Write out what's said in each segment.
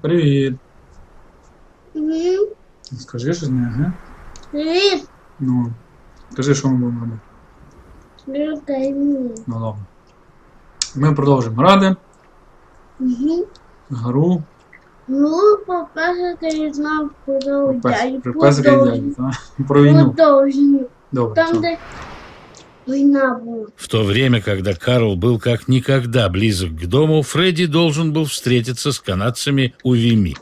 Привіт. Мгм. Скажи щось не, ага? Привіт, Ну. Скажи, що ми будемо робити. Ну добре. Ми продовжимо ради, Угу. гру, Ну, ти знав про дядю. припес дядю, так? Про війну. Продовження. Добре. Там, де війна була. В то время, когда Карл был как никогда близок к дому, Фредди должен был встретиться с канадцами у Вими.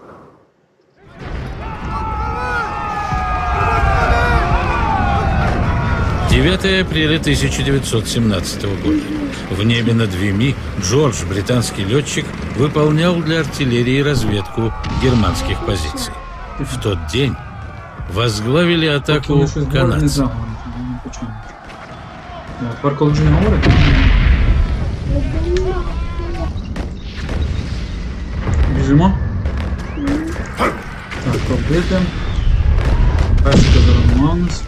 Девятое апреля 1917 года. В небе над Вими Джордж, британский летчик, выполнял для артиллерии разведку германских позиций. В тот день возглавили Поки атаку ми щось говоримо, не канадцы. заговоримо, не почуємо. Так, Тепер коли вже не говорить, біжимо. Так, пробити. Першика зараз у нас.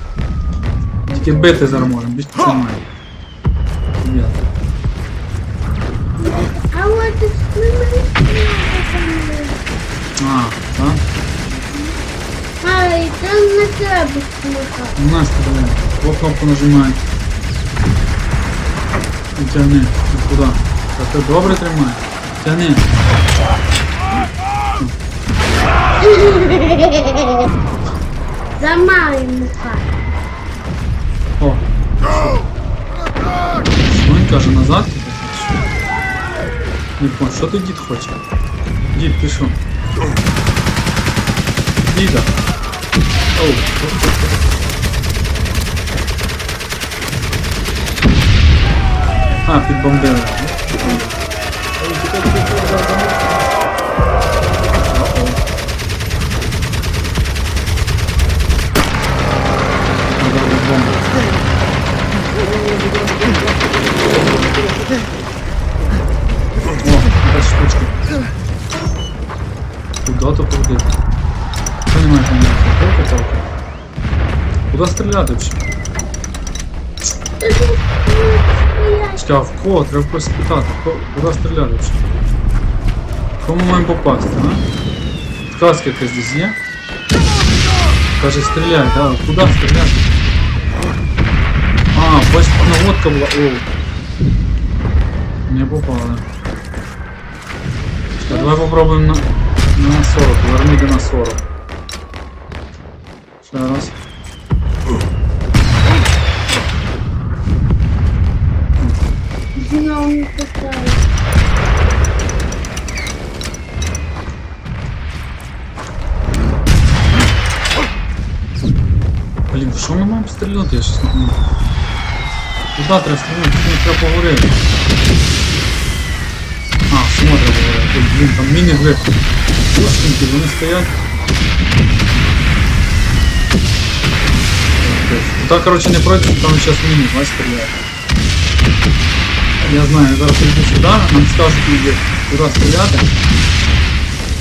Тільки бити зараз можемо, більш нічого немає. Є. А от ми А, так? А, і там не треба смакати. У нас стріляє. О кнопку нажимай. І тягни. І куди? Та ти добре тримай. Тягни. Замаємо хай. О. Що він каже назад? типу, чи що? Не понял, що тут дід хоче? Дід, ти що? Діда. Оу. А, підбомбили. Надо бомбу. О, якась штучка. Куда то поводити? Що немає там ніякого толку? Куди стріляти взагалі? Чекай, а в кого? Треба когось спитати. Ко- Куди стріляти взагалі? Кому маємо попасти, а? Підказка якась десь є? Каже, стріляй, да? Куди стріляти? А, бач, наводка була. О. Не попали. Чекай, давай попробуємо на, на 40, вернути на 40. Ще раз. Знову не питаю. Блін, в що ми маємо стріляти? Я щось не знаю. Куди треба стріляти? Тут не треба поговорити. А, само треба говорити. Тут, блін, там міни гри. Пушкінки, вони стоять. Туди, коротше, не пройти, там зараз міни, бачиш, стріляють. Я знаю, я зараз прийду сюди, нам скажуть люди, куди стріляти.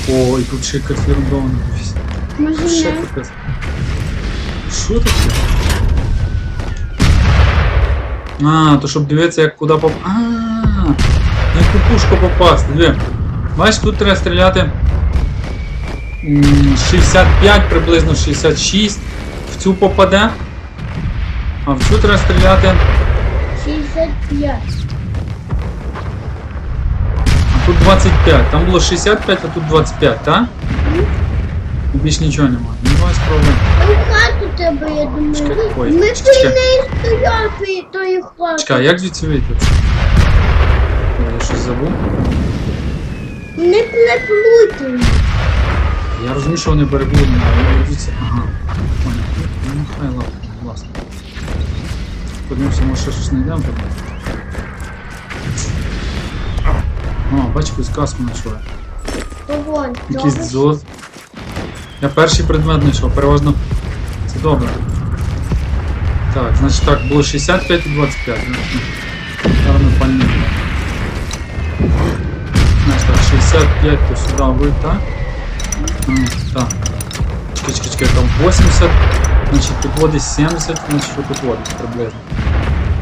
О, і тут ще якась ерунда якась. Може Ще не? капець. Що таке? А, то щоб дивитися, як куди поп... А, на яку пушку попасти. Диви. Бачиш, тут треба стріляти 65, приблизно 66. В цю попаде. А в цю треба стріляти. 65. А тут 25. Там було 65, а тут 25, так? І більш нічого немає. Ну, давай спробуємо. Ту хату тебе, я думаю. Чекай, ой, Ми при неї стояли, тої хати. Чекай, як звідси вийти? Я щось забув. Не плеплуйте. Я розумію, що вони перебудуть, але дивіться. Ага. Ну, хай ладно, власне. Подивимося, може ще щось знайдемо тут. О, бачиш, якусь каску. Вогонь. Якийсь добре. дзот. Я перший предмет знайшов, переважно. Це добре. Так, значить так, було 65 і 25. да? Зараз 65 то сюди ви, так? А, так. Чекай, чекай, чекай, там 80, значить тут вот десь 70, значить тут вот десь приблизно.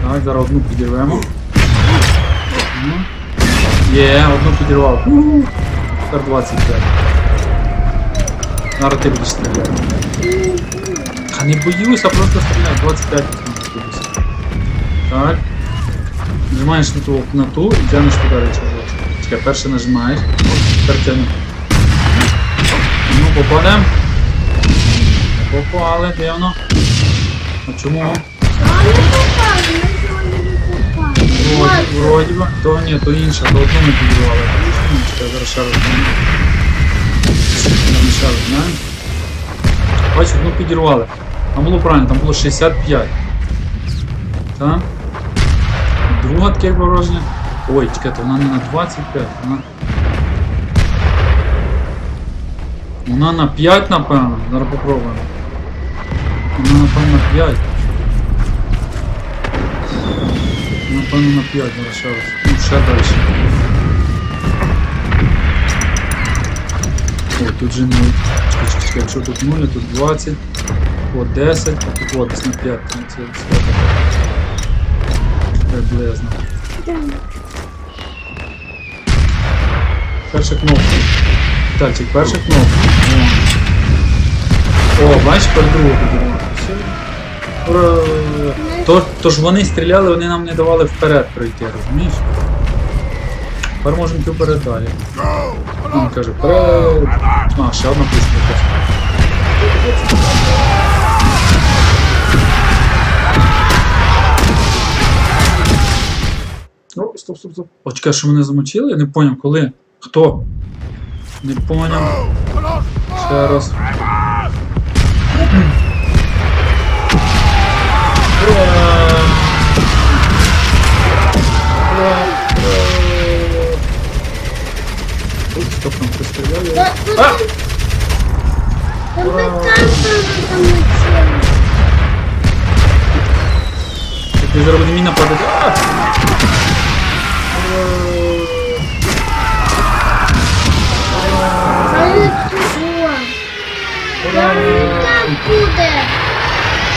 Так, зараз одну підірвемо. Ну. Є, одну підірвав. У, Тепер 25. Зараз ти будеш стріляти. А не боюся, просто стріляй. 25 боюся. Так. Нажимаєш на ту, на ту і тягнеш туди речі. Чекай, перше нажимаєш. Тягни. Ну, попадем. Попали, дивно. А чому? Не не. Вроді, вроді би. То ні, то інша, то одну ми підірвали. Чекай, зараз ще раз гляну. Бачиш, одну підірвали. Там було правильно, там було 65. Так? Друга таке ворожня. Ой, чекайте, вона не на 25, вона. Вона на 5, напевно. Зараз попробуємо. Вона напевно на 5. Напевно на 5 зараз. Ну, ще далі. О, тут же 0. Чекай, чекай, чекай, якщо тут 0, тут 20, от 10, а тут от десь на 5. Це, це, приблизно. Перша кнопка. Тальчик, перша кнопка. О, бачиш, тепер другу. Ура! То, то ж вони стріляли, вони нам не давали вперед пройти, розумієш? Тепер можемо йти вперед далі. Він каже, вперед. А, ще одна пушка. О, стоп, стоп, стоп. О, чекай, що мене замочили? Я не поняв, коли? Кто? Не понял. Что раз. Ой, стоп, нам постреляли. А! Там Сейчас мне заработает мина падает. А! зараз буде міна падати. А! Але чого? Ура! Там не так буде.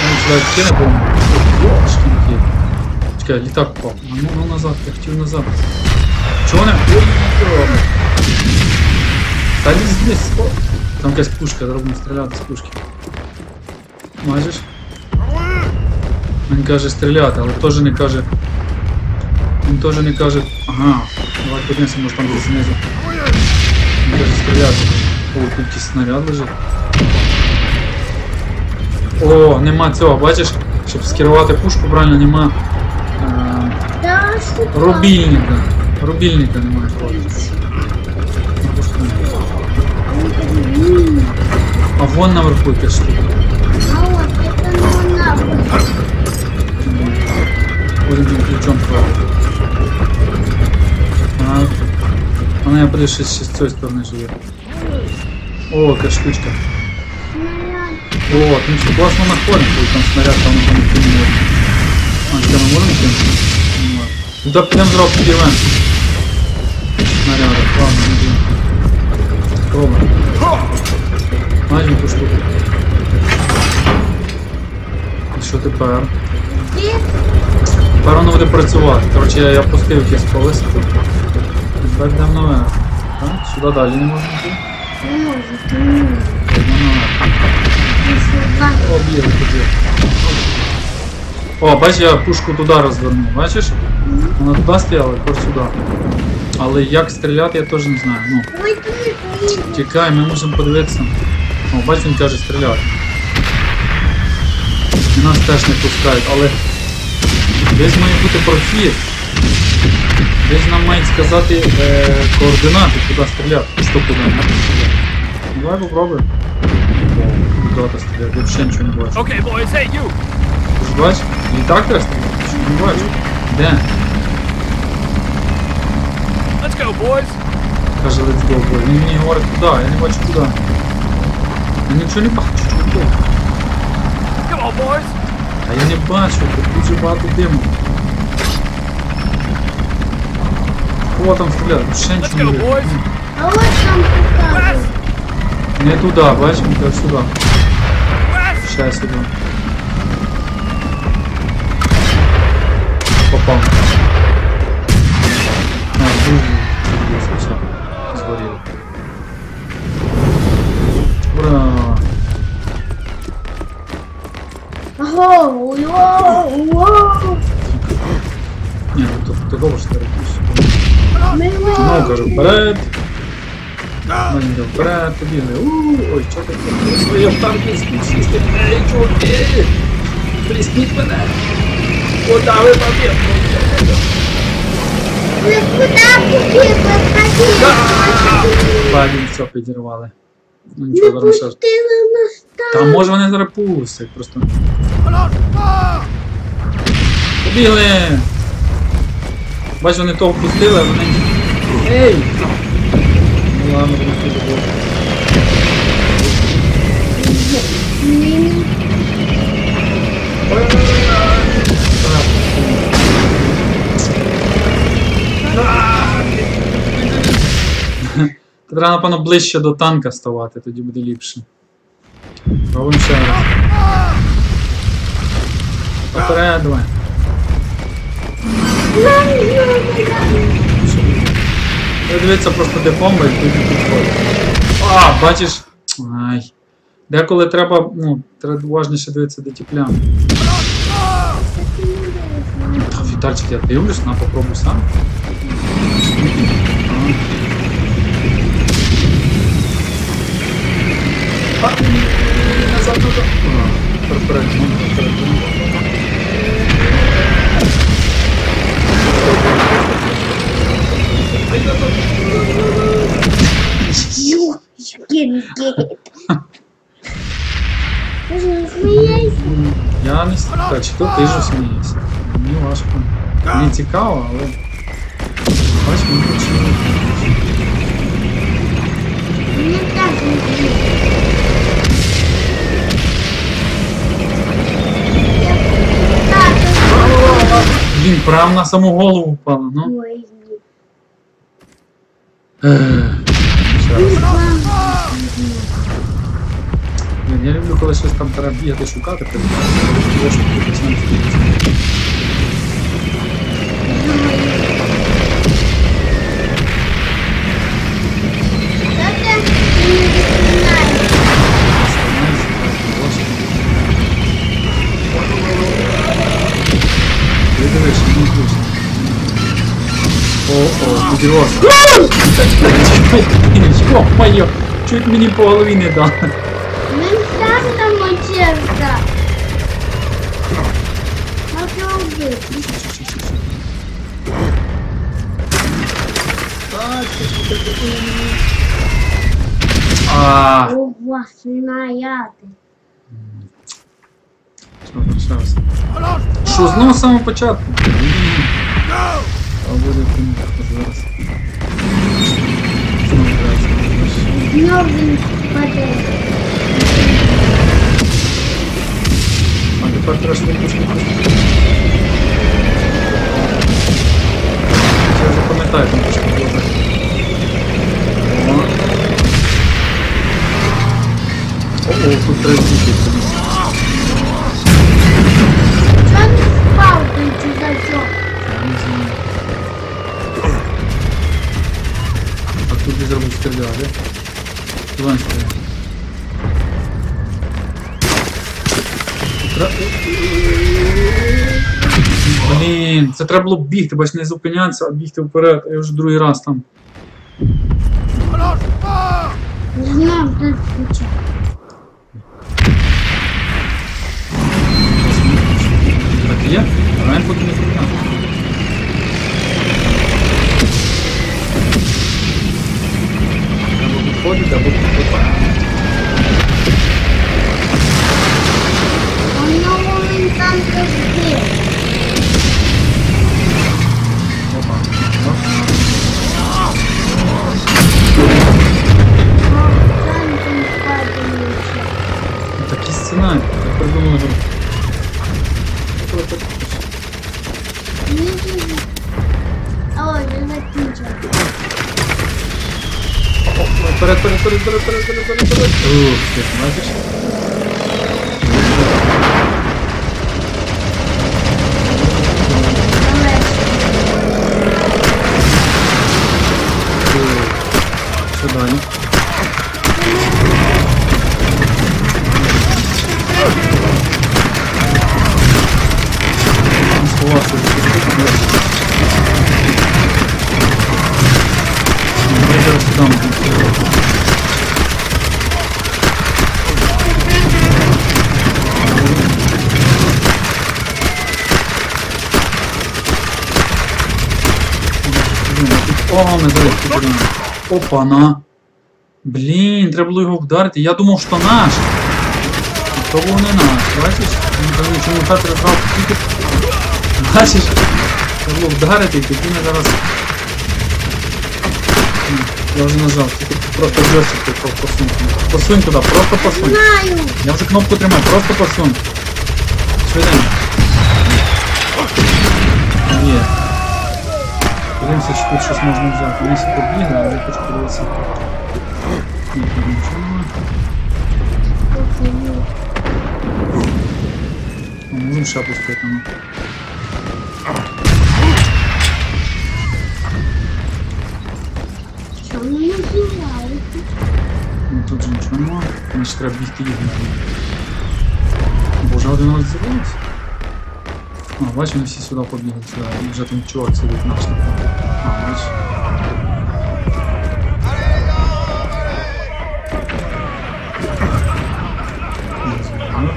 Ну, сюди кине, по-моєму. Шкінки. Чекай, літак впав. А ну, ну назад, я хотів назад. Чого не? Ой, ой, ой. Та лізь, лізь. О, Там якась пушка, зараз будемо стріляти з пушки. Бачиш? Він каже стріляти, але теж не каже. Він теж не каже. Ага, давай подивимося, може там десь знизу. Він каже стріляти. О, тут якийсь снаряд лежить. О, нема цього, бачиш? Щоб скерувати пушку, правильно нема. Е, Та що там? рубільника. Рубільника немає. хлопці. На пушку немає. М, А вон наверху якась штука. А от це не вона. Будемо тим ключом хватити. Так. А ну я подивлюсь, ще ще з цієї сторони живе. О. Снаряд. О, все класно находим, коли там снаряд там там не кинули. А, кинути? Не можемо. Ну так підемо зразу підірвемо. Снаряди, ладно, не. Пробуємо. Маємо штуку. І що тепер? Тепер воно буде працювати. Коротше, я, я пустив якісь колеса тут. Тепер йдемо наверх. Так? Сюди далі не можна йти. О, б'є, бачиш, я пушку туди розвернув, бачиш? Вона туди стояла, тепер сюди. Але як стріляти, я теж не знаю. Ну, тікай, ми можемо подивитися. О, бачиш, він каже стріляти. І нас теж не пускають, але десь має бути прохід. Десь нам мають сказати е, координати, куди стріляти. Що не стріляти. Давай попробуємо. Куди стріляти? Я взагалі нічого не бачу. Okay, boys, hey, you! Ти ж бачиш? Літак треба стріляти? Що не бачу? Де? Let's go, boys! Каже, let's go, boy. Він мені говорить куди, я не бачу куди. Я нічого не бачу, чуваки. Come on, boys! А я не бачу, тут дуже багато диму. Кого там стріляти? Ще Let's нічого не go, видно. boys! А ось там показує. Не туди, бачиш, треба сюди. Ще сюди. Попав. А, дуже. Все. Згоріло. Ура! Ого, йоу, воу. Ні, ну то, то добре, Ну, кажу, вперед. Ну, йде вперед, побігли. У, Ой, що таке? Свої автанки сісти. Ей, чуваки! Плісніть мене! Куда ви побігли? Ви куди побігли? Бадін все підірвали. Ну Не нічого, зараз ще. Та там. може вони зараз пустять, просто. Побігли! Бач, вони того пустили, а вони. Ей! Ну ладно, було. Ні. Треба, напевно, ближче до танка ставати, тоді буде ліпше. Робимо ще раз. Поперед, дивіться просто де бомба і тоді підходить. А, бачиш. Ай. Деколи треба, ну, треба уважніше дивитися до ті плями. Та, Вітальчик, я дивлюсь, на попробуй сам. А, назад, назад. А, Я не так, чи то ти ж смієшся. Мені важко. Мені цікаво, але. Бач, мені почали. Мені так не смієшся. Так, Блін, прямо на саму голову впало, ну. ой, Ех, ще раз. Блін, я люблю, коли щось там треба бігати, шукати, коли ложку почнемо. Та ти не відповідаєш. Ти дивиш, що не включно. О, о, підірвався. Йо, моє, чуть мені по голові не дали. Ми так там очерка. Можна вбити. А, У вас знаяти. що там ще раз? Hold on! Що, знову з самого початку? Go! А буде тим зараз. грається. Знов він впаде. А тепер треба швидко швидко. Я запам'ятаю там трошки добре. О. О, тут треба зійти. Чого не спав той чудачок? Я не знаю. А тут я зробив стріляти. Іван Це треба було бігти, бач не зупинятися, а бігти вперед, а я вже другий раз там. Так є? Раємо поки впаде. сценарій, сценарії, я придумав гру. О, не закінчив. Перед, перед, перед, перед, перед, перед, перед, вперед. Ух, ти, бачиш? Опа, на. Блін, треба було його вдарити. Я думав, що наш. То був не наш, бачиш? Нічому так розграв тільки. Бачиш? Треба було вдарити і тоді ми зараз. Я вже нажав, тільки просто джойстик ти посунь. Посунь туди, просто посунь. Я вже кнопку тримаю, просто посунь. Швиденько. Подивимося, чи тут щось можна взяти. Ми всі побігли, але я хочу подивитися. Ні, тут нічого немає. А можемо ще пустити, ну. Що вони називають? Ну тут же нічого немає. Значить треба бігти їх Боже, один раз з'явився. А, бачиш, вони всі сюди побігли сюди. І вже там чувак сидить наш напевно. А, бачиш. Не знаю.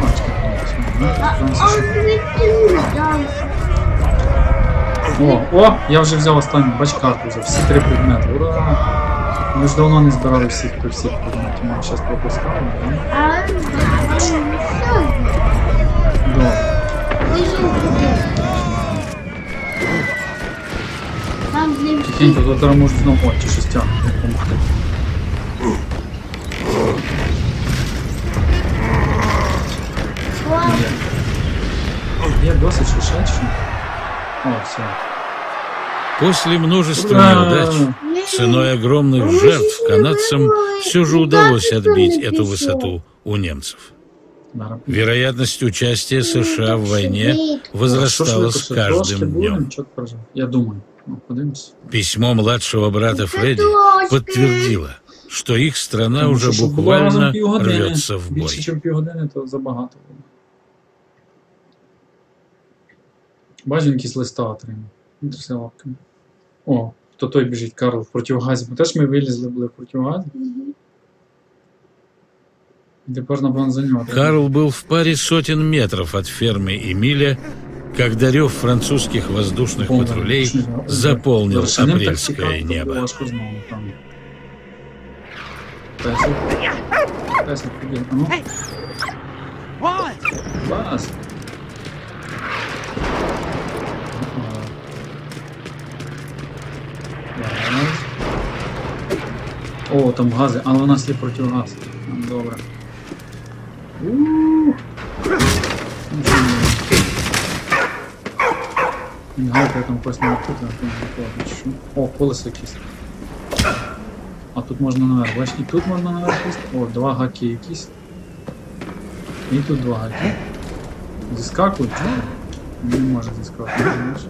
А, чекай, ну, А зараз он ще- відтягнувся. О, о, я вже взяв останню, бач карту взяв, всі три предмети. Ура! Ми ж давно не збирали всіх при всіх предметів, ми зараз пропускали, да? А він все. Добре. щось тягнути, допомогти. Клас. Є. Є досить чи ще чи? О, все. После множества Ура! неудач, ценой огромных жертв, канадцам все же удалось отбить эту высоту у немцев. Вероятность участия США в войне возрастала с каждым днем. Я думаю. Ну, подивимось. Письмо младшего брата Фредди Точно. подтвердило, что их страна Тому уже що, щоб було разом буквально півгодини, рвется в Більше, бой. ніж півгодини, то забагато буде. Бачу, він якісь листа отримав. Він трясе лапками. О, то той біжить, Карл, в противогазі. Бо теж ми вилізли були в противогазі. Мгм. І тепер, напевно, за нього. треба. Карл был в паре сотен метров от фермы Эмиля, когда рев французских воздушных Повна патрулей ручна. заполнил Зараз ще ним так апрельское цікаво, то небо. Важко знову там. Песик. Песик, побіг. А Ну, What? бас. Раз. О, там гази, але у нас є противогаз. Ну, Добре. Ууу. Не. Він гавкає там когось не тут, а там не що. О, колесо якісь. А тут можна наверх, бачиш, і тут можна наверх лізти. О, два гаки якісь. І тут два гаки. Зіскакують? Не може зіскакувати, знаєш.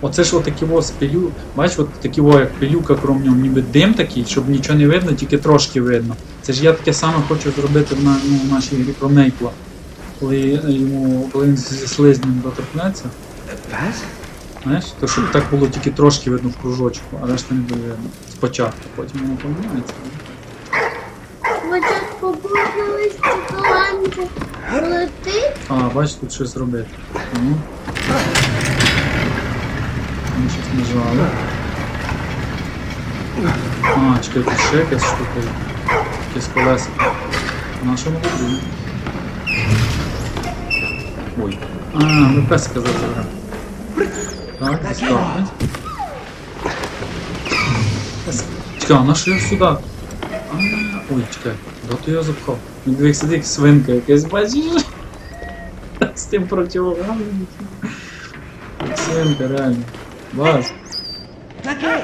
Оце ж отакі во з пилю. Бачиш, от такі во, як пилюка кром нього, ніби дим такий, щоб нічого не видно, тільки трошки видно. Це ж я таке саме хочу зробити в, на, ну, в нашій грі про Мейкла. Коли йому, коли він зі слизнем доторкнеться. Знаєш, то щоб так було тільки трошки видно в кружочку, а решта не буде видно. Спочатку, потім воно поміняється. Спочатку було лише шоколадку. Летить. А, бачиш, тут щось робити. Ну. Ми щось нажали. А, чекай, тут ще якась штука. Якесь колесо. А на що ми будемо? Ой. А, ми песика зараз заберемо. Так, заставить. Песик. Чекай, а на що я сюди? А, ой, чекай, куди ти його запхав? Він диви, як сидить як свинка якась, бачиш? З тим противогазом. Як Свинка, реально. Баз. gate.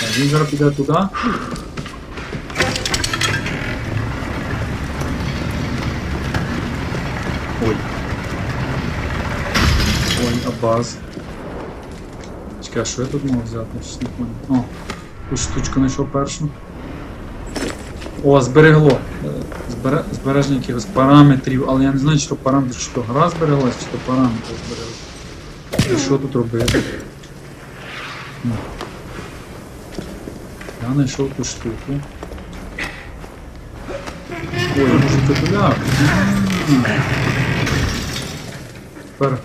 Так, він зараз піде туди. Ой, Абаз. Чекай, а що я тут мав взяти? Щось не понял. О, ту штучку знайшов першу. О, зберегло. Збере... Збереження якихось параметрів, але я не знаю, чи то параметри, чи то гра збереглась, чи то параметри збереглись. І що тут робити? Я знайшов ту штуку. Ой, я можу капіляр. Тепер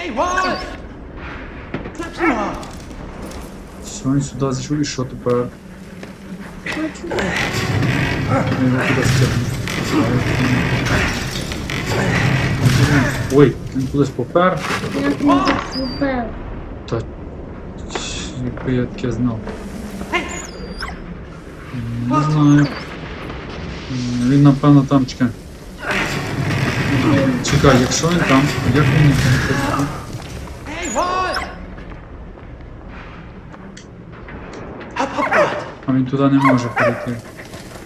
Hey, Wallace! Clips you off. Все, він? Хочу. Я його туди стягну. Ой, він кудись попер. Як не. Та якби я таке знав. Не знаю. Він напевно там чекай. Чекай, якщо він там, як мені там? А він туди не може перейти.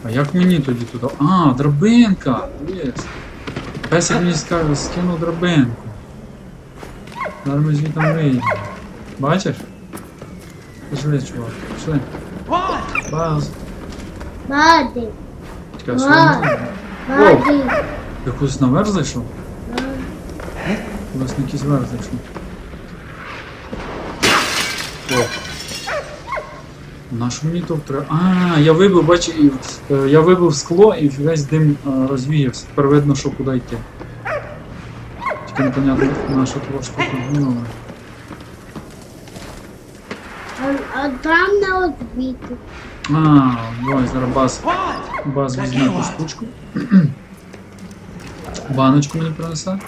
А як мені тоді туди? А, драбинка! Yes. Песик мені скаже, скинув драбинку. Зараз ми звідти вийдемо. Бачиш? Пішли, чувак. Пішли. Баз. Buddy. Чекай, що? Воу. Бади. Ти кудись наверх зайшов? Кудись на якийсь верх зайшов. О. На що мені треба? А, я вибив, бачу, е, я вибив скло і весь дим е, розвіявся. Тепер видно, що куди йти. Тільки непонятно, наша штука гнула. А, а там не odbity. А, ой, зараз бас, бас візьме ту штучку. Баночку мені принесе.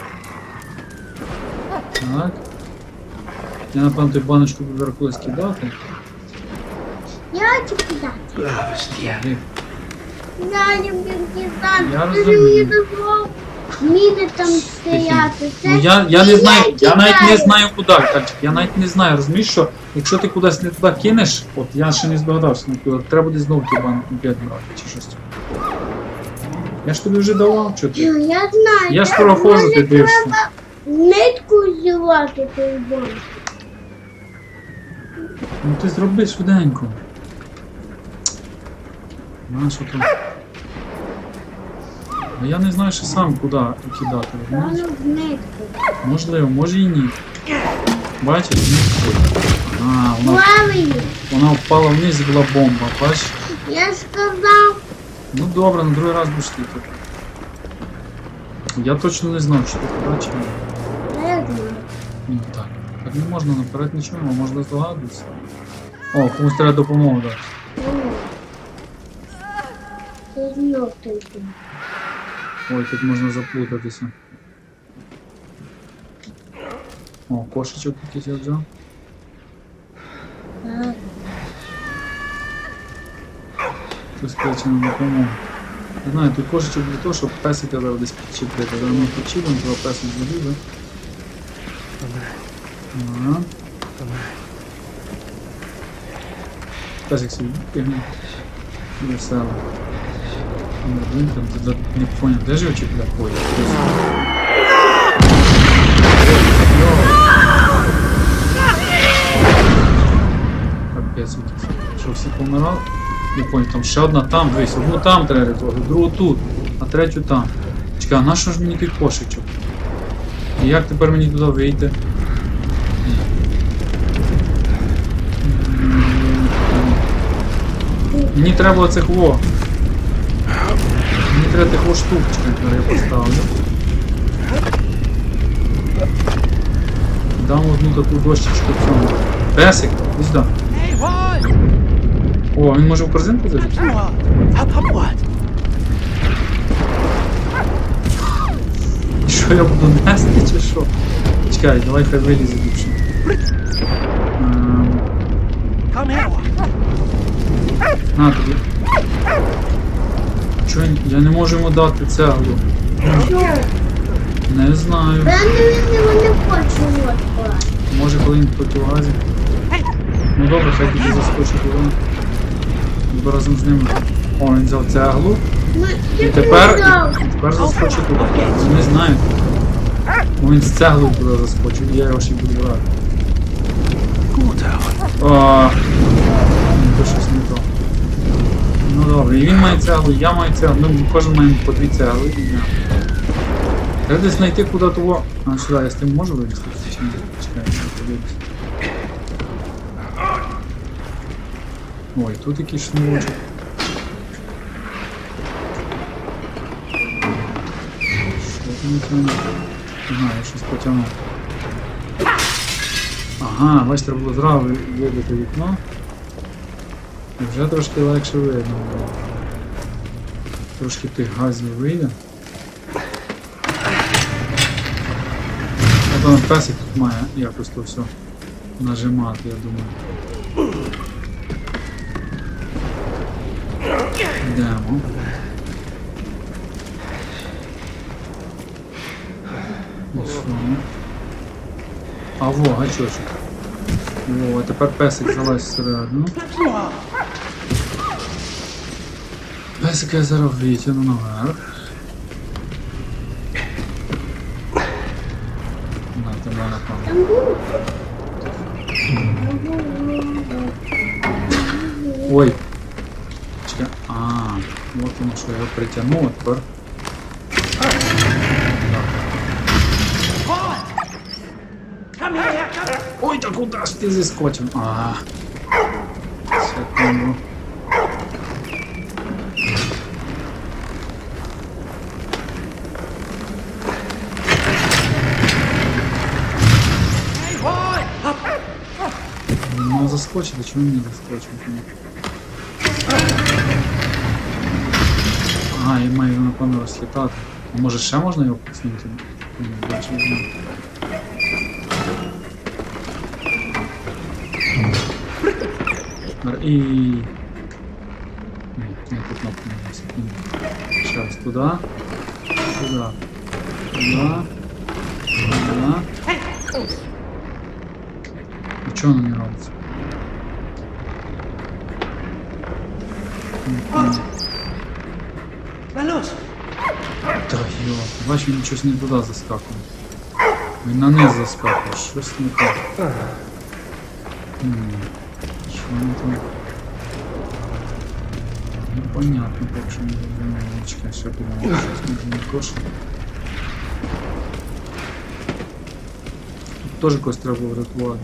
Так. Я напевно ту баночку буду зараз кидати. Я хочу кидати. Де? Я люблю кидати. Я Ти ж розумію. мені дозволив. Міни там стояти. Це Ну я, я не знаю, я навіть не кидаю. знаю куди, Кальчик. Я навіть не знаю, розумієш, що якщо ти кудись не туди кинеш, от я ще не здогадався, ну, куди, треба буде знову ті банки п'ять брати чи щось. Я ж тобі вже давав, що ти? Я знаю. Я ж так, скоро ходжу, може, ти дивишся. треба Нитку зірвати той бомб. Ну ти зроби швиденько. На що тут? А я не знаю ще сам куди кидати. розумієш? Воно в нитку. Можливо, може і ні. Бачиш? Ні? А, вона, Плаваю. вона впала вниз і була бомба, бачиш? Я сказав. Ну добре, на другий раз будеш тільки. Я точно не знав, що ти туди чи ні. Я знаю. Ну так. Так не можна наперед нічого, а можна здогадуватися. О, комусь треба допомогу дати. Ну. Ой, тут можна заплутатися. О, кошечок якийсь я взяв. Хтось кличе на допомогу. Не знаю, тут кошечок для того, щоб песика зараз десь підчепити. Зараз ми підчіпимо, того песик залізе. Ага. Песик собі бігне. Весело. Блин, там за- не понял, живчик, бля, ой, Капець. Що всі помирали? Не понял, там ще одна там, дивись, одну там треба другу тут, а третю там. Чекай, а на що ж мені той кошечок? І як тепер мені туди вийти? Мені треба оцих во. Мені треба тих во штук, чекай, я поставлю. Дам одну таку дощечку цьому. Песик, сюди. О, він може в корзинку залізти? Що я буду нести чи що? Чекай, давай хай вилізе ліпше. Ем. На тобі. Чого я- я не можу йому дати цеглу? Що? Не знаю. Я не, не, не хочу от. Може коли він в Ну добре, хай тоді заскочить туди. Бо разом з ним. О, він взяв цеглу. Ну, І я тепер, і тепер заскочить туди. Ну, Не знаю. Бо він з цеглою туди заскочив, і я його ще й буду брати. Ні, то щось не то. Ну добре, він має цеглу, я маю цеглу, ну кожен має по дві цегли. Треба десь знайти куди того. А сюди я з тим можу вилізти? Чи ні? Ой, тут якийсь шнурочок. Що там? Ага, я щось потягнув. Ага, бачиш, треба було зразу вибити вікно. І вже трошки легше видно. Трошки тих газів вийде. А там песик тут має якось то все нажимати, я думаю. Йдемо. А во, гачочок. О, а тепер песик залазь всередину. Песика я зараз витягну наверх. На тебе напевно. Ой. Чекай. А, от воно що я його притягнув, а тепер. Come here, come Ой, та куди ж ти зіскочив? Ага. Секунду. Ну заскочити, чому не заскочити? Ага, я маю його напевно розхитати. А може ще можна його посунути? Ні, бачу, не знаю. Нар- І... Ні, не ту кнопку не секунду. Зараз туди. Туди. Туди. Туди. А чого воно не робиться? Та йо, бач, він щось не туди заскакує. Він на низ заскакує, щось не так. Хм, Що воно там? Непонятно, поки що не розумію. Чекай, ще подумаю, щось може не кош. Тут теж когось треба врятувати.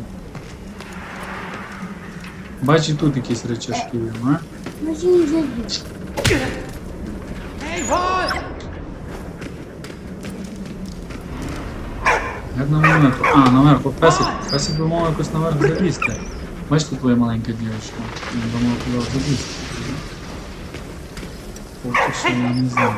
Бач, і тут якісь речашки а? Зайдіть. Як на момент. А, наверх, от песик. Песик би мав якось наверх залізти. Бачиш, тут твоя маленька дівчинка. Він би мав туди залізти. Поки я не знаю.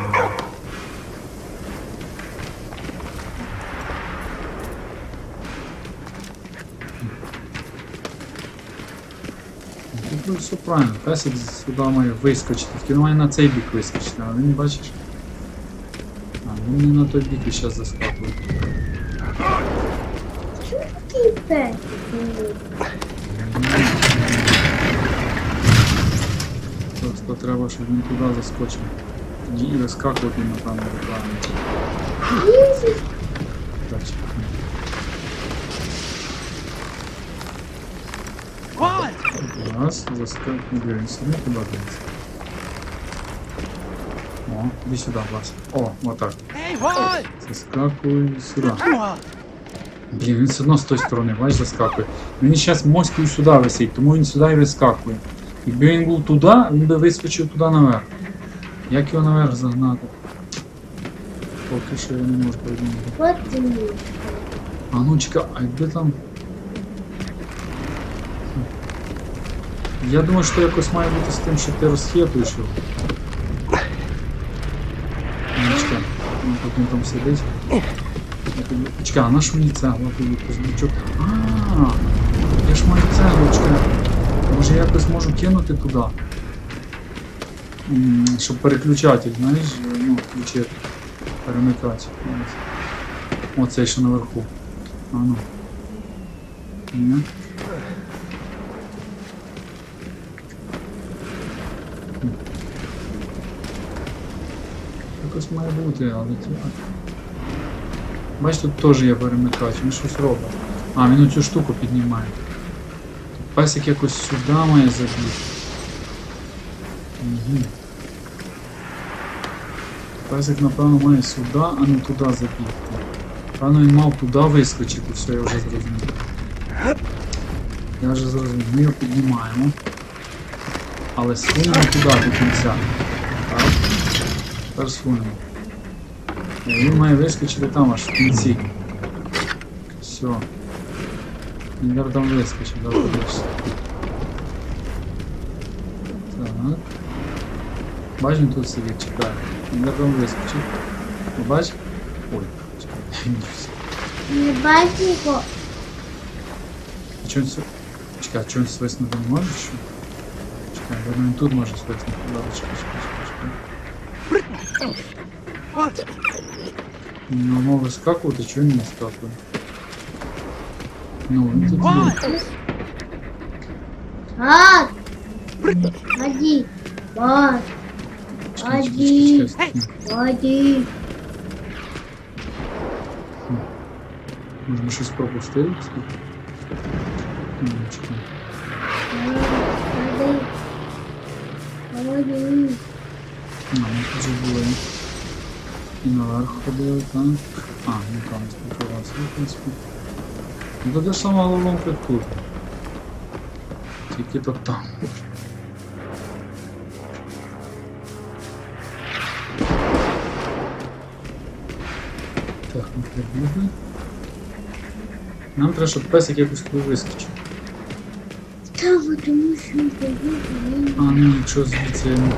Ну, все правильно. Песик сюди має вискочити. Тільки має на цей бік вискочити, а він бачиш. А, він не на той бік і зараз песик? Просто треба, щоб він туди заскочив. І напевно, правильно. Єсус. Раз, заскакує. Він сюди туди дивиться. О, іди сюди, Вася. О, отак. Hey, boy! Заскакуй сюди. What? Блін, він все одно з тої сторони, бачиш, заскакує. Він зараз моською сюди висить, тому він сюди і вискакує. Якби він був туди, він би вискочив туди наверх. Як його наверх загнати? Поки що я не можу придумати. От ти мій. А ну чекай, а якби там. Я думаю, що якось має бути з тим, що ти розхитуєш його. Ну, чекай, ну тут він там сидить. Чекай, а на що мені цегла тобі козлючок? А, я ж маю цеглу. Може я якось можу кинути туди. Щоб переключати, знаєш, ну, включити. Перемикати. Ось. Оцей що наверху. А ну. Ні. Якось має бути, але як? Бач, тут теж є перемикач, він щось робить. А, він оцю штуку піднімає. Песик якось сюди має забігти. Угу. Песик, напевно, має сюди, а не туди забігти. Певно, він мав туди вискочити, все, я вже зрозумів. Я вже зрозумів. Піднімаємо. Але сунемо туди до кінця. Так. Тепер сунемо. І Він має вискочити там аж в кінці. Все. Він зараз там вискочив, давай подивишся. Так. Бач, він тут сидить, чекає. Він зараз там вискочив. Ну, Бач? Ой, чекай. Не бачу його. А чого він св... Чекай, а чого він свиснути не може? Що? Чекай, я думаю, він тут може свиснути. Ладно, чекай, чекай, чекай, чекай. What? Ну, мов вискакувати, чого він не скакує? Ну, він тут є. What? Так. Ходи. Вот. Чекай, чекай, чекай, чекай. Ходи. Може, ми щось пропустили? Ну, чекай. Ходи. Ходи. А, ми вже були. І наверх ходили, так? А, ну там спілкувався, в принципі. Ну то те ж саме головоломка як тут. Тільки то там. Так, ми прибігли. Нам треба, щоб песик якось туди вискочив. Там, тому що він побіг. А, ну якщо звідси я не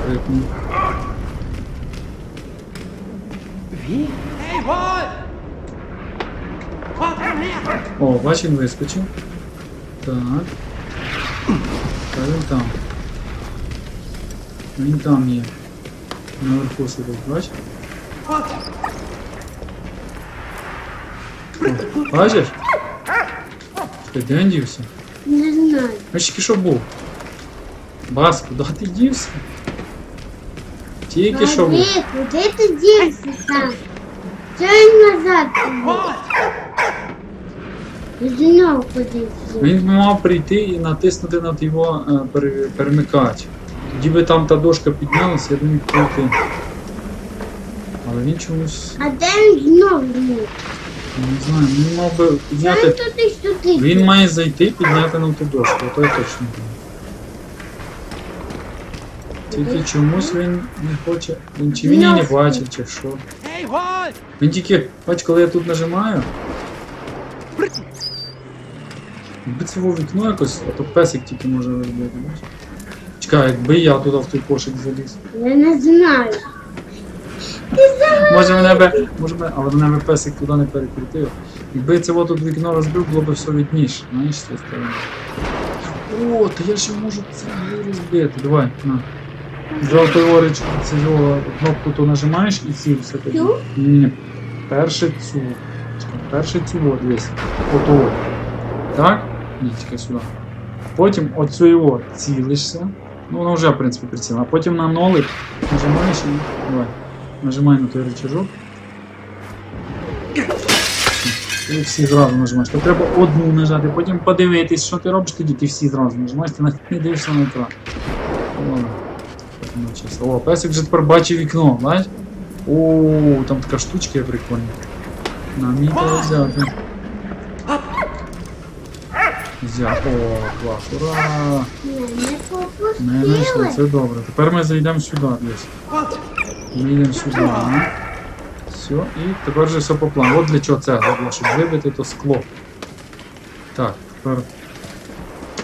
крикну. Hey, what? What? Come here. О, бач, він вискочив. Так. Та він там. Він там є. Наверху сидить, бач? What? О, бачиш? Ти де він дівся? Не знаю. А тільки що був? Бас, куди ти дівся? Тільки що був. Ходи, куди ти дівся там? Чого він назад? What? Знову подивився. Він мав прийти і натиснути на його е, пере- перемикач. Тоді би там та дошка піднялася, я б міг пройти. Але він чомусь, А де він знову знову? не знаю, він мав би Чого підняти. він туди сюди? Він має зайти підняти на ту дошку, а то я точно знаю. Тільки чомусь він не хоче. Він чи він її не бачить, чи що. Він тільки, бач, коли я тут нажимаю. Якби це в вікно якось, а то песик тільки може розбити, бачиш? Чекай, якби я туди в той кошик заліз. Я не знаю. Може мене би, може мене, але мене би песик туди не перекрутив. Якби це тут вікно розбив, було б все відніше, знаєш, з цієї сторони. О, то я ще можу це розбити. Давай, на. Жовтий орич, це його кнопку то нажимаєш і цілься тоді. Цю? Ні. Перше цю. Перше цю, от дивись. Ото. Так? Ні, тільки сюди. Потім оцю його цілишся. Ну, воно вже, в принципі, прицілено. А потім на нолик нажимаєш і. Давай. Нажимай на той рычажок. І всі зразу нажимаєш. То треба одну нажати, потім подивитись, що ти робиш, тоді ти всі зразу нажимаєш, ти навіть не дивишся на екран. Ладно. Навчився. О, песик вже тепер бачить вікно, бач? О, там така штучка є прикольна. Нам її треба взяти. Взяти. О, клас, ура! Ми знайшли, це добре. Тепер ми зайдемо сюди десь. Ми йдемо сюди. Все, і тепер вже все по плану. От для чого це було, щоб вибити то скло. Так, тепер.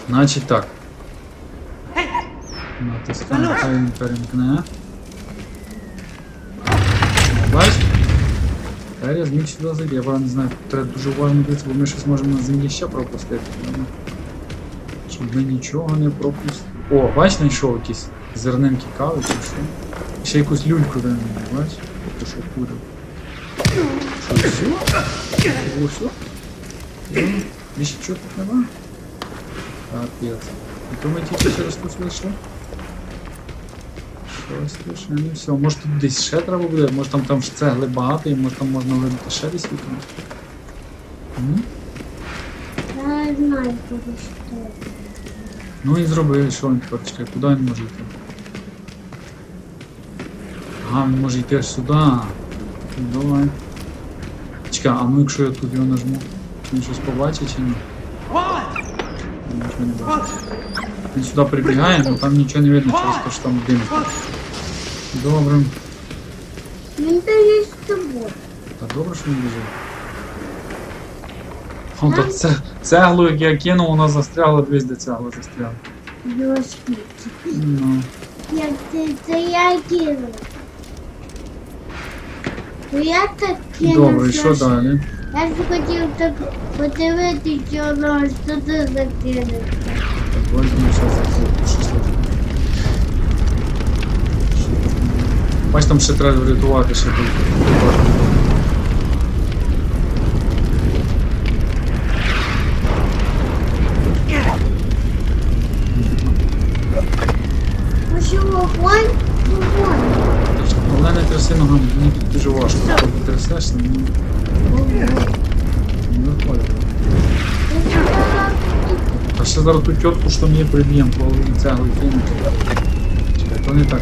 Значить так. Натискаємо, хай він перемкне. О, Бач? Тепер я зміг сюди зайти. Я правда не знаю, треба дуже уважно дивитися, бо ми щось можемо на землі ще пропустити. Ну, Щоб ми нічого не пропустили. О, бач, знайшов якісь зернинки кави чи що. Ще якусь люльку дай мені, бач? То що курив. Що, все? Було все? Ну, більше чого тут нема? Капець. І то ми тільки через тут вийшли? Щось не все. Може тут десь ще треба буде, може там, там цегли багато і може там можна вибити ще десь вікно. Я не знаю, куди що. Ну і зробили, що він тепер чекай, куди він може йти? Ага, він може йти аж сюди. Ну, Давай. Чекай, а ну якщо я тут його нажму, він щось побачить чи ні? Нічого не бачить. Він сюди прибігає, але там нічого не видно через те, що там дим. Добре. Він дає з тобою. Та добре, що він біжить. О, то це, цеглу, як я кинув, вона застрягла, дивись, де цегла застрягла. Його спіти. Ну. Як це, це я кинув. Ну я так кинув. Добре, і що що- далі? Я ж хотів так подивитися, що воно, що це закинув. Возьмемо зараз шашлик. Бач, там ще треба врятувати ще тут. Ну що, вогонь? Вогонь. Головне не тряси ногами, мені тут дуже важко. Коли трясешся, мені не виходить. Я А ще зараз ту тітку, що мені приб'єм, половину цегли кинути. Чекай, то не так.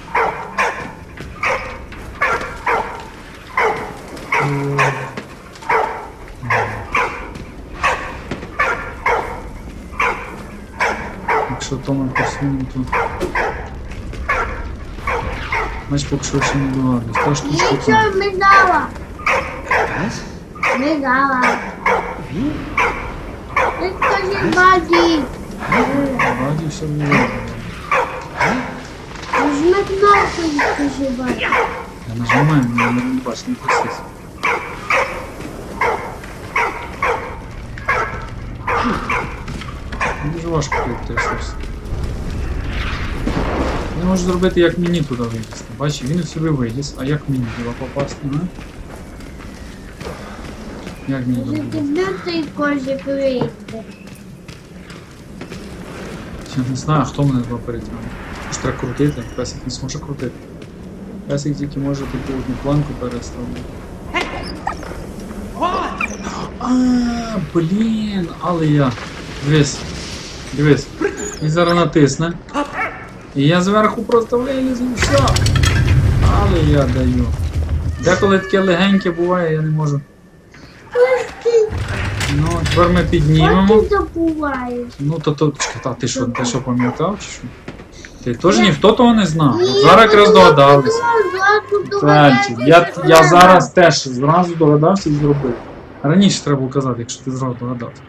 só toma por segundo. Mais poucos por segundo do Estás tudo escutando. Megala! Estás? Megala! Vi? Ele está de body! eu isso é melhor. Os de body. É, mas não é, não é, não é, não é, não é, não é, não não é, não é, não é, não é, não não é, não não важко тут трясешся. Не можу зробити, як мені туди вилізти. Бачиш, він собі виліз, а як мені туди попасти, а? Як мені туди? Ти вийде. Я не знаю, хто мене туди перетягне. Може треба крутити, песик не зможе крутити. Песик тільки може таку одну планку переставити. What? А, блін, але я. Дивись. Дивись. Він зараз натисне. І я зверху просто вилізу і все. Але я даю. Деколи таке легеньке буває, я не можу. Ну, тепер ми піднімемо. Ну то то. Та ти що, ти що пам'ятав чи що? Ти теж ніхто того не знав. От зараз якраз догадались. Тальчик, я, я зараз теж зразу догадався і зробив. Раніше треба було казати, якщо ти зразу догадався.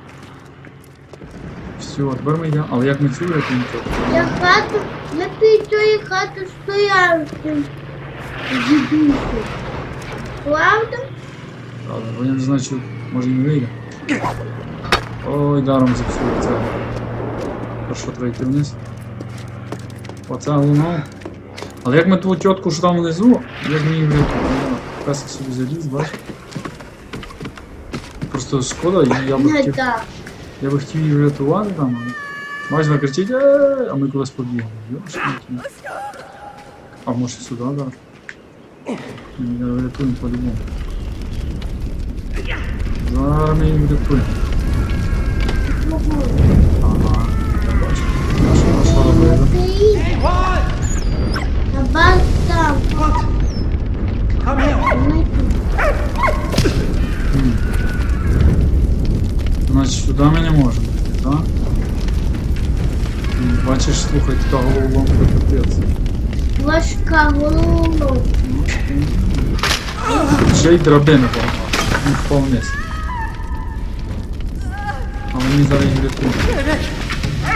Все, тепер ми йдемо. Але як ми цю рятуємо? Я хату, я під тої хати стояв. Дідусю. Правда? Правда, бо я не знаю, чи може не вийде. Ой, даром зіпсує це. Перше треба йти вниз. Оце лунав. Але як ми ту тітку, що там внизу, як її врятуємо? Песик собі заліз, бачиш? Просто шкода, і я Не хотів. так. Я би хотів її врятувати там. але Бачиш, вона кричить, «Е-е-е», а ми кудись побігли. Йошкінки. А може сюди, да? Я врятуємо по-любому. Зараз ми її врятуємо. Ага, я бачу. Що наша робила? Hey, what? А бас там. What? Come here. Значить, сюди ми не можемо йти, так? М, Бачиш, слухай, така головоломка капець. Важка голова. Ще й драбина поламала. Він впав вниз. А мені зараз їх рятують.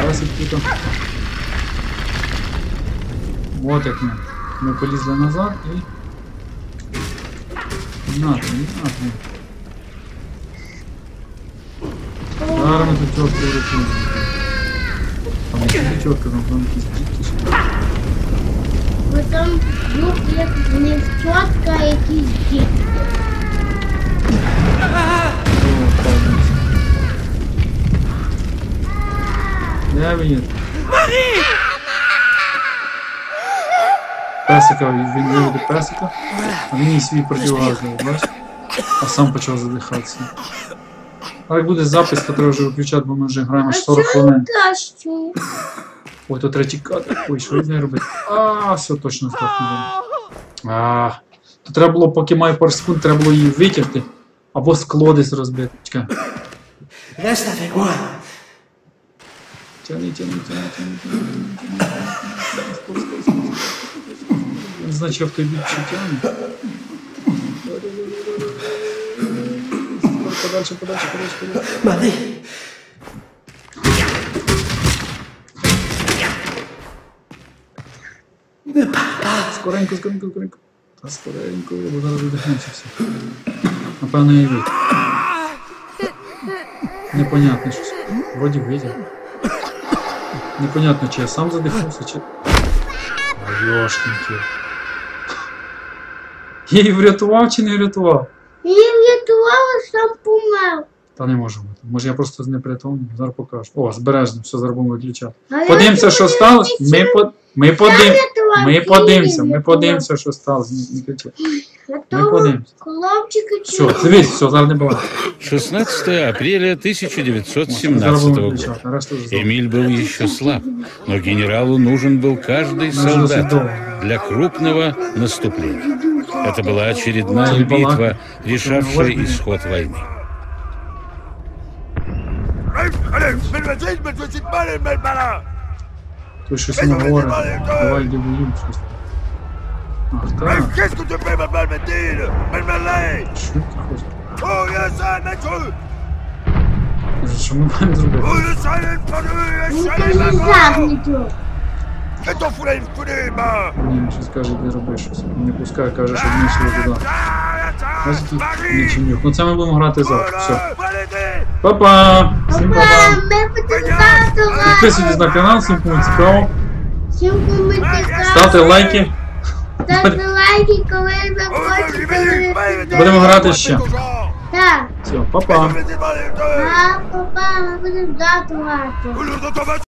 Зараз їх тут. Вот як ми. Ми полізли назад і. На, ти, на, Ти. Зараз ми тут. Там чітко, там там. Бо там ну, як не чотка, а якісь дітки. Повністю. Де він? Песика, він виведе песика, а він їй свій противогаз бачиш? А сам почав задихатися. А як буде запис, то треба вже виключати, бо ми вже граємо аж 40 хвилин. Ой, то третій кадр. Ой, що з нею робити? А, все точно здохне. А, то треба було, поки має пару секунд, треба було її витягти. Або скло десь розбити. Чекай. Laisse avec moi. Тяни, тяни, тяни, тяни, тяни, тяни, тяни. Скоро, скоро, скоро, скоро. Він чи тягне. Скоро, Подальше, подальше, подальше, подальше. Marie. Ne pars pas. Скоренько, скоренько, скоренько. Та скоренько, бо зараз видихнемося всі. Напевно, і ви. Непонятно щось. Вроді витяг. Непонятно, чи я сам задихнувся, чи. Йошкінки. Я її врятував чи не врятував? Її врятувала, сам помер. Та не можу бути. Може я просто з непритомним. Зараз покажу. О, збережно, все зараз будемо виключати. А Подивимося, що сталося. що Ми, по... ми, врятувала, Ми подивимося, ми подивимося, що сталося. Не, не кричи. Ми подивимося. Все, дивись, все, зараз не було. 16 апреля Зараз 1917 будемо года. Эмиль был еще слаб, но генералу нужен был каждый солдат для крупного наступления. Это была очередная битва, решавшая исход войны. Allez, mets-le-moi-t-il, mets-le-moi-t-il mal, et mets le malin Той щось не говорить. Давай йди воюємо щось. Ах, Mais так. qu'est-ce que tu fais, mal met-il Mal malin Що ти хочеш? Oh, yes, un maître Каже, Що ми маємо зробити? Oh, yes, un inconnu Він Et каже, ça, les загніть. Et ton foulet, il fout bah Ні, щось каже, де роби щось. Не пускає, каже, щоб ми йшли туди. Ось тут нічим Ну це ми будемо грати завтра. Все. Па-па! Всім Папа. Підписуйтесь на канал, всім кому цікаво. Всім коментарі. Ставте лайки. Ставте лайки, коли ви хочете. Будемо грати ще. Так. Все, па-па! Папа, ми будемо ton